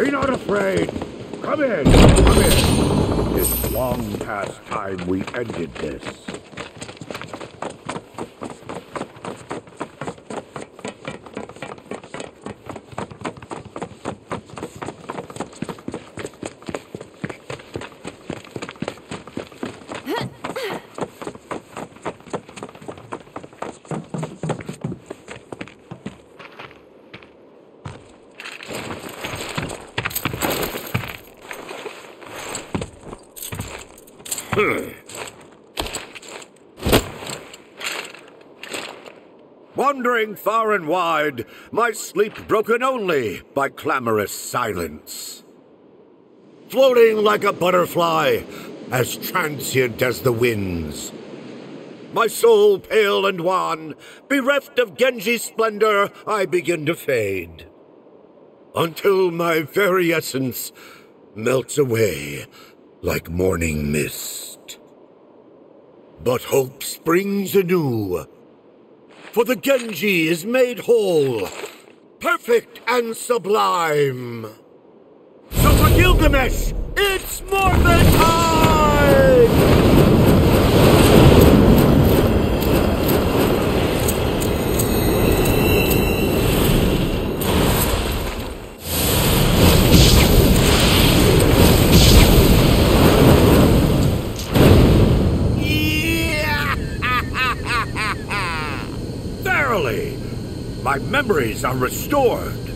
Be not afraid. Come in, come in. It's long past time we ended this. Wandering far and wide, my sleep broken only by clamorous silence. Floating like a butterfly, as transient as the winds. My soul pale and wan, bereft of Genji's splendor, I begin to fade. Until my very essence melts away like morning mist. But hope springs anew for the Genji is made whole, perfect and sublime. So for Gilgamesh, it's Morphin time! My memories are restored.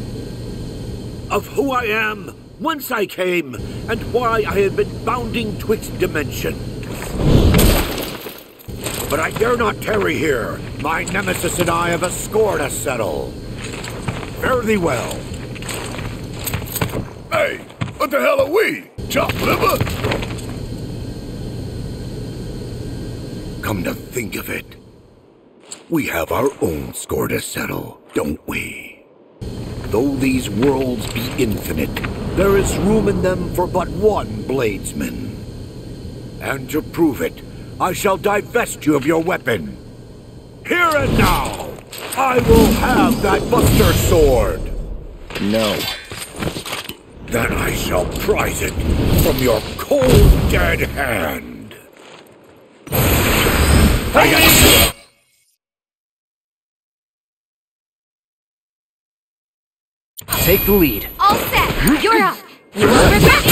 Of who I am, whence I came, and why I have been bounding twixt dimensions. But I dare not tarry here. My nemesis and I have a score to settle. Fare thee well. Hey, what the hell are we? Chop liver? Come to think of it, we have our own score to settle don't we? Though these worlds be infinite, there is room in them for but one bladesman. And to prove it, I shall divest you of your weapon. Here and now, I will have that Buster Sword. No. Then I shall prize it from your cold, dead hand. I got Take the lead. All set. You're up. You will regret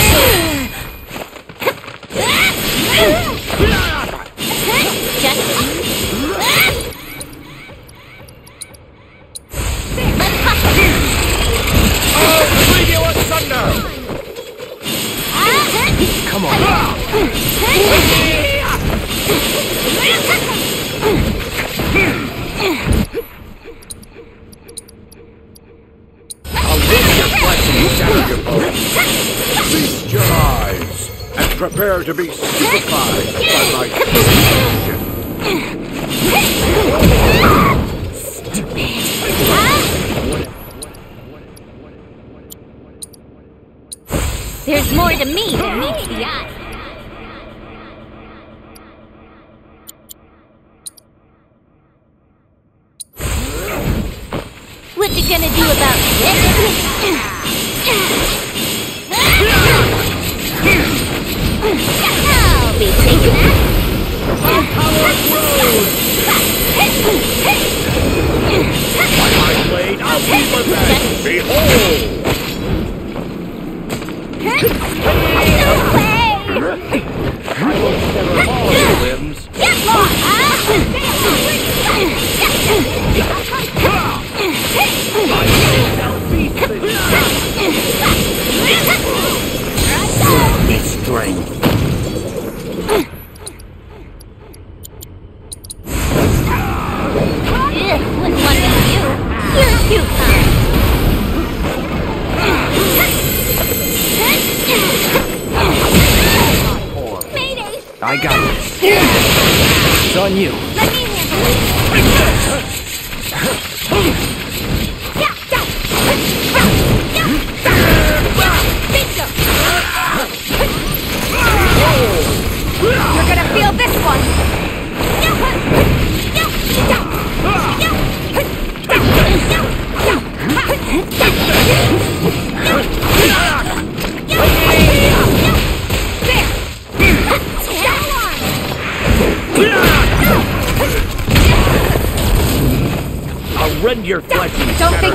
Come on. Ah! Feast your eyes and prepare to be stupefied by my destruction. There's more to me than meets the eye. On you.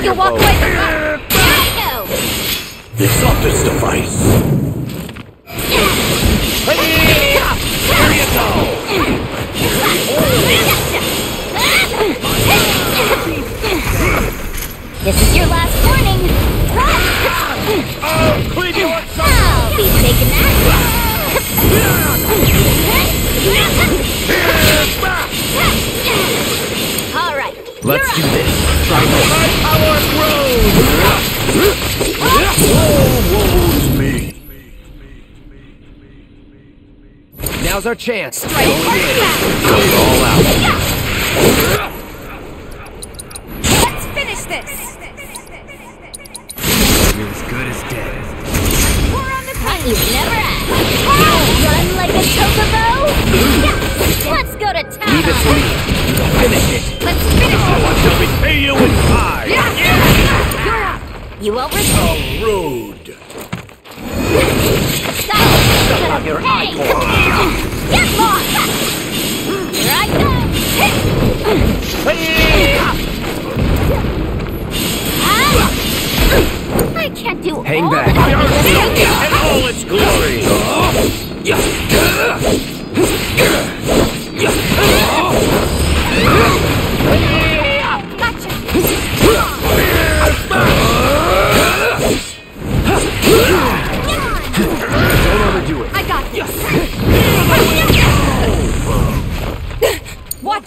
Don't shatter think your you'll walk away from that. Here go. This ought to suffice. Here you go! This is your last warning. I'll clean you up I'll be taking that. All right. Let's do this. Try this. My power grows! Oh, woe's me. Now's our chance. Strike hard Go all out. You won't receive. How rude. Stop. on your hey. eye Get lost. Here I go. I can't do Hang all back. In all its glory.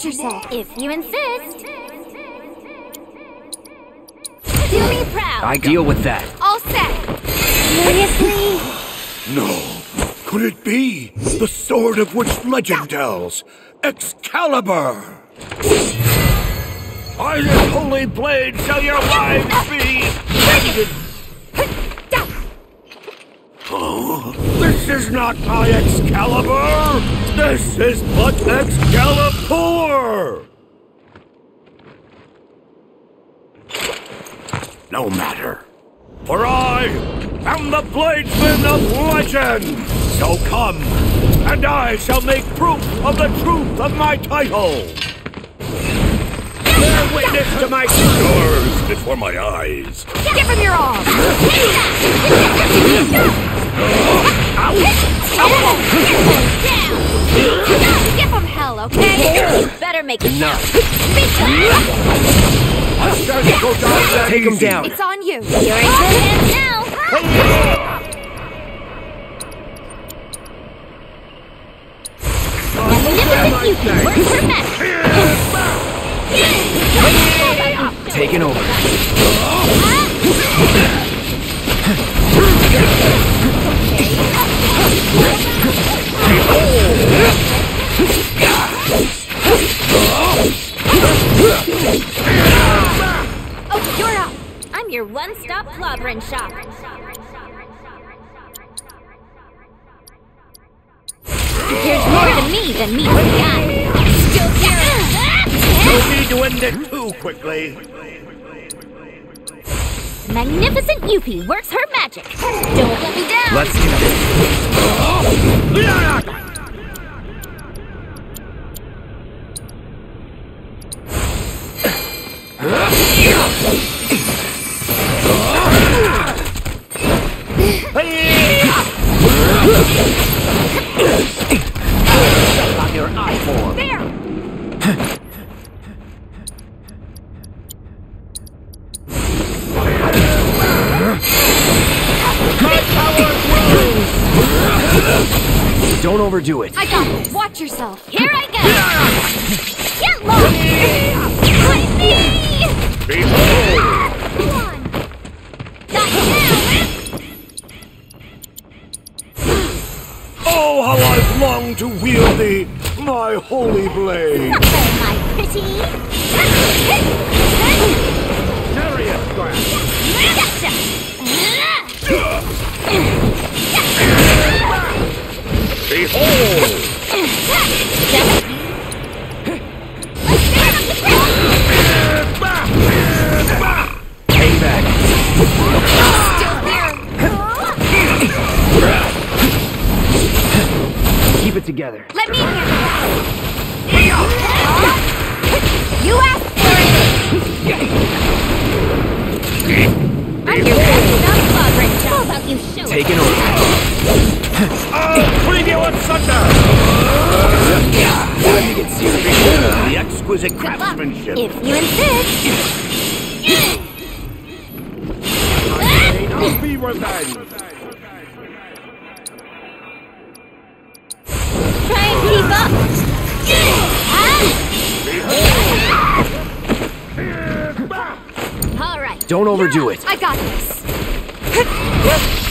This. Yourself. If you insist. Do me proud. I deal with that. All set. Seriously? No. Could it be the sword of which legend tells? Excalibur! By this holy blade shall your lives be ended. This is not my Excalibur! This is but Excalibur! No matter. For I am the bladesman of legend! So come, and I shall make proof of the truth of my title! Bear witness to my Yours before my eyes. Give him your arm. Give him hell, okay? Better make it Enough. Take him down. It's on you. You're in good now. Magnificent you can work her magic. Taking over. Oh, you're more to me than meets the eye. Still here. No need to end it too quickly. Magnificent Yuffie works her magic. Don't let me down. Let's do this. Don't overdo it. I got this. Watch yourself. Here I go. Get lost. Me. Come on. Oh, how I've longed to wield thee, my holy blade! my pretty. Chariot Behold! The exquisite craftsmanship. If you insist. I'll be revenged. Try and keep up. All right. Don't overdo it. I got this.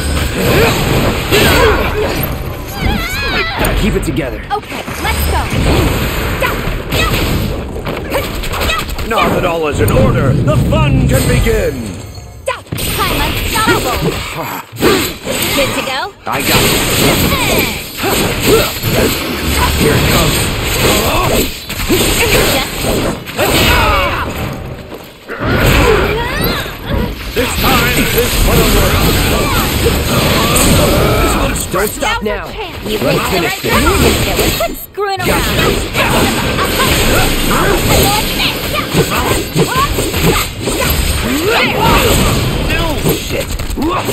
Keep it together. Okay, let's go. Now that all is in order, the fun can begin! I'm unstoppable. Good to go? I got it. Here it comes. This time is for the world! Don't stop now. You Let's finish right this. time. Quit screwing around. Shit. Not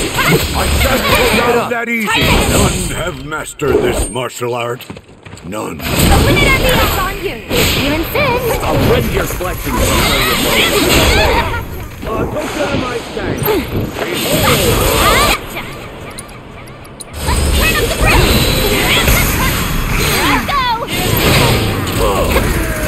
that easy. None have mastered this martial art. None. Open it up, it's on you. You insist. I'll rend your flesh Uh, don't get on my tank.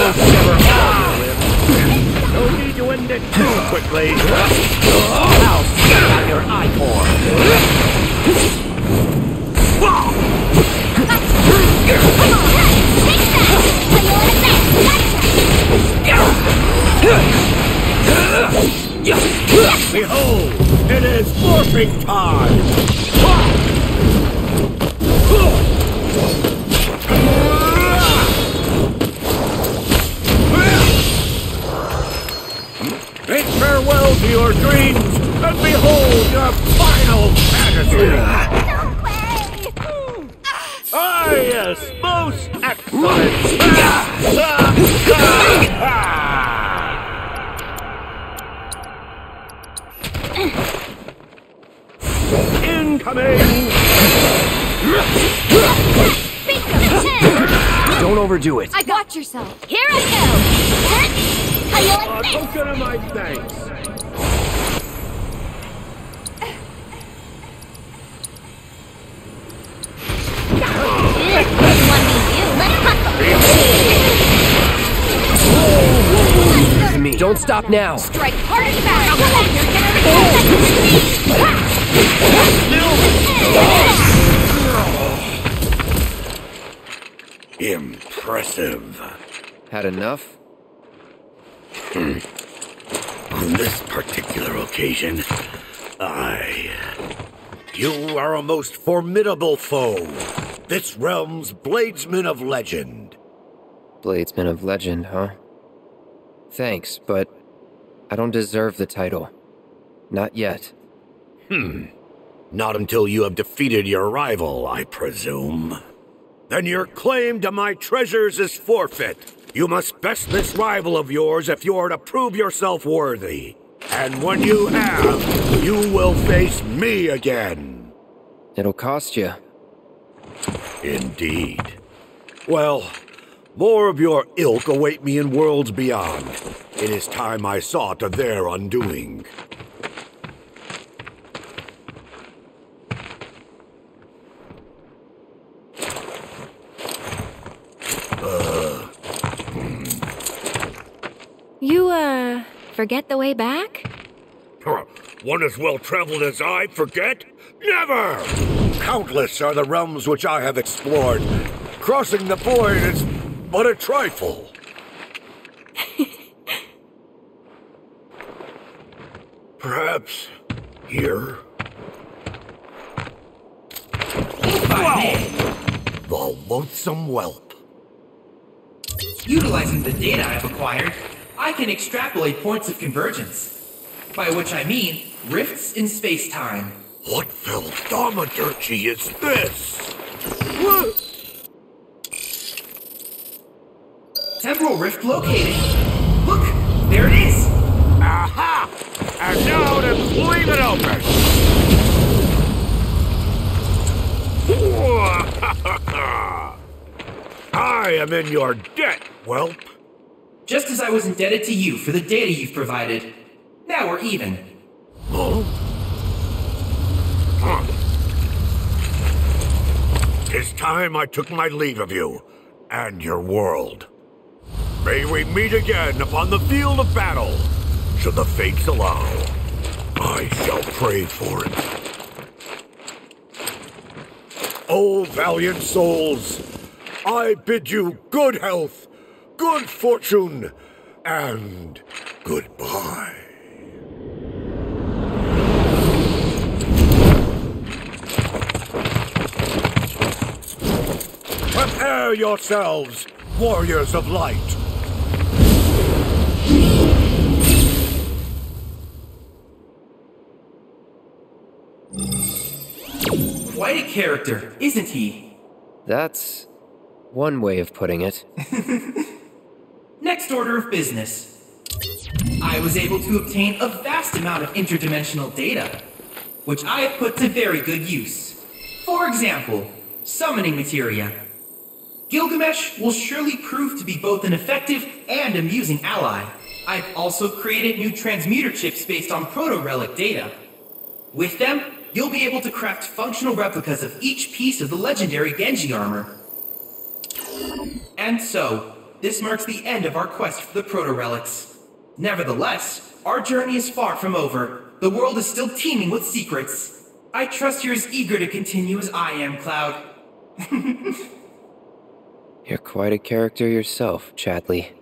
kind. No need to end it too quickly. I'll out your core. Behold, it is morphing time. Bid farewell to your dreams, and behold your final fantasy! Ah, yes, most excellent! Incoming! Don't overdo it. I got yourself. Here I go. How you like this? don't get on my thanks. Ugh, doesn't want to be you. Let's hustle. To me. Don't stop now. Strike hard and fast. You're gonna Impressive. Had enough? On this particular occasion, I. You are a most formidable foe. This realm's bladesman of legend. Bladesman of Legend, huh? Thanks, but I don't deserve the title. Not yet. Hmm. Not until you have defeated your rival, I presume. Then your claim to my treasures is forfeit. You must best this rival of yours if you are to prove yourself worthy. And when you have, you will face me again. It'll cost you. Indeed. Well, more of your ilk await me in worlds beyond. It is time I saw to their undoing. You, uh, forget the way back? Huh. One as well traveled as I forget? Never! Countless are the realms which I have explored. Crossing the void is but a trifle. Perhaps here? The loathsome whelp. Utilizing the data I've acquired, I can extrapolate points of convergence. By which I mean rifts in space-time. What thaumaturgy is this? Temporal rift located. Look, there it is. Aha! And now to leave it open! I am in your debt, whelp. Just as I was indebted to you for the data you've provided. Now we're even. Huh? Huh. Tis time I took my leave of you and your world. May we meet again upon the field of battle. Should the fates allow, I shall pray for it. O valiant souls, I bid you good health, good fortune, and goodbye. Prepare yourselves, warriors of light. Quite a character, isn't he? That's one way of putting it. Next order of business. I was able to obtain a vast amount of interdimensional data, which I have put to very good use. For example, summoning materia. Gilgamesh will surely prove to be both an effective and amusing ally. I've also created new transmuter chips based on proto-relic data. With them, you'll be able to craft functional replicas of each piece of the legendary Genji armor. And so, this marks the end of our quest for the proto-relics. Nevertheless, our journey is far from over. The world is still teeming with secrets. I trust you're as eager to continue as I am, Cloud. You're quite a character yourself, Chadley.